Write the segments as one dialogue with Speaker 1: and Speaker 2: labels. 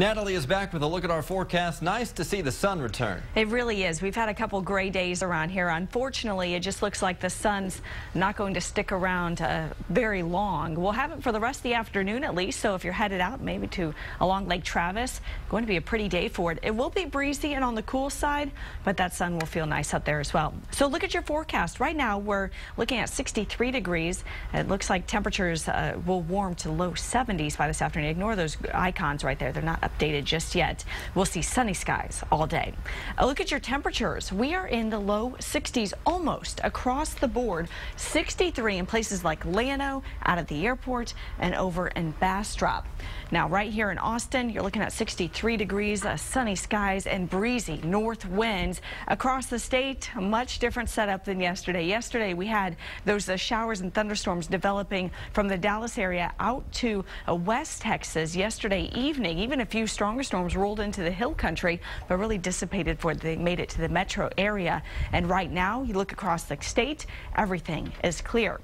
Speaker 1: Natalie is back with a look at our forecast. Nice to see the sun return.
Speaker 2: It really is. We've had a couple gray days around here. Unfortunately, it just looks like the sun's not going to stick around uh, very long. We'll have it for the rest of the afternoon at least. So if you're headed out maybe to along Lake Travis, going to be a pretty day for it. It will be breezy and on the cool side, but that sun will feel nice up there as well. So look at your forecast. Right now we're looking at 63 degrees. It looks like temperatures uh, will warm to low 70s by this afternoon. Ignore those icons right there. They're not updated just yet. We'll see sunny skies all day. A look at your temperatures. We are in the low 60s almost across the board. 63 in places like Llano, out at the airport, and over in Bastrop. Now, right here in Austin, you're looking at 63 degrees, uh, sunny skies, and breezy north winds across the state. A much different setup than yesterday. Yesterday, we had those uh, showers and thunderstorms developing from the Dallas area out to uh, West Texas yesterday evening. Even a few stronger storms rolled into the hill country, but really dissipated before they made it to the metro area. And right now, you look across the state, everything is clear.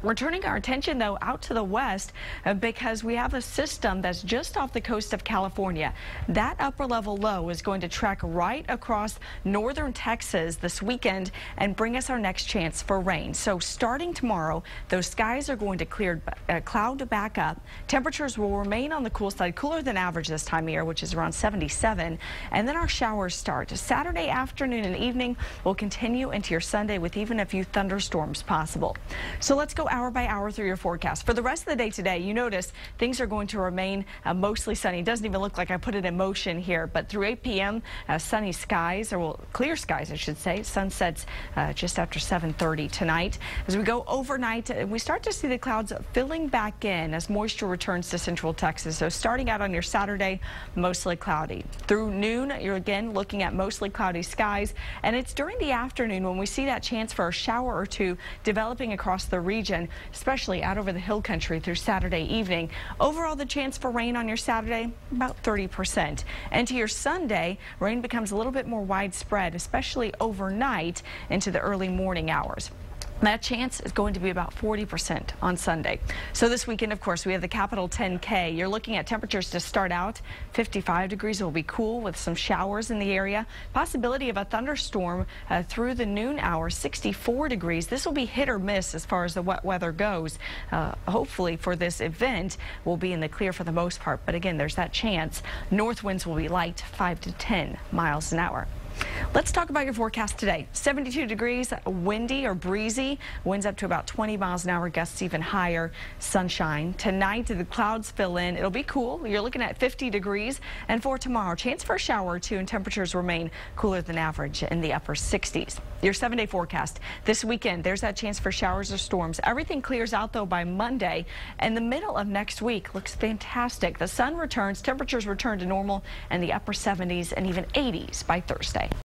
Speaker 2: We're turning our attention, though, out to the west uh, because we have a system that's just off the coast of California. That upper level low is going to track right across northern Texas this weekend and bring us our next chance for rain. So starting tomorrow, those skies are going to clear, uh, cloud to back up. Temperatures will remain on the cool side, cooler than average this time of year, which is around 77. And then our showers start. Saturday afternoon and evening will continue into your Sunday with even a few thunderstorms possible. So let's go hour by hour through your forecast. For the rest of the day today, you notice things are going to remain uh, mostly sunny. It doesn't even look like I put it in motion here, but through 8 p.m., uh, sunny skies, or well, clear skies, I should say. Sun sets uh, just after 7.30 tonight. As we go overnight, uh, we start to see the clouds filling back in as moisture returns to central Texas. So starting out on your Saturday, mostly cloudy. Through noon, you're again looking at mostly cloudy skies, and it's during the afternoon when we see that chance for a shower or two developing across the region especially out over the hill country through Saturday evening. Overall, the chance for rain on your Saturday, about 30%. And to your Sunday, rain becomes a little bit more widespread, especially overnight into the early morning hours. That chance is going to be about 40% on Sunday. So this weekend, of course, we have the Capital 10K. You're looking at temperatures to start out 55 degrees. Will be cool with some showers in the area. Possibility of a thunderstorm uh, through the noon hour, 64 degrees. This will be hit or miss as far as the wet weather goes. Uh, hopefully for this event, we'll be in the clear for the most part. But again, there's that chance. North winds will be light, 5 to 10 miles an hour. Let's talk about your forecast today. 72 degrees, windy or breezy. Winds up to about 20 miles an hour, gusts even higher. Sunshine. Tonight, the clouds fill in. It'll be cool. You're looking at 50 degrees. And for tomorrow, chance for a shower or two, and temperatures remain cooler than average in the upper 60s. Your seven day forecast. This weekend, there's that chance for showers or storms. Everything clears out, though, by Monday. And the middle of next week looks fantastic. The sun returns, temperatures return to normal, and the upper 70s and even 80s by Thursday.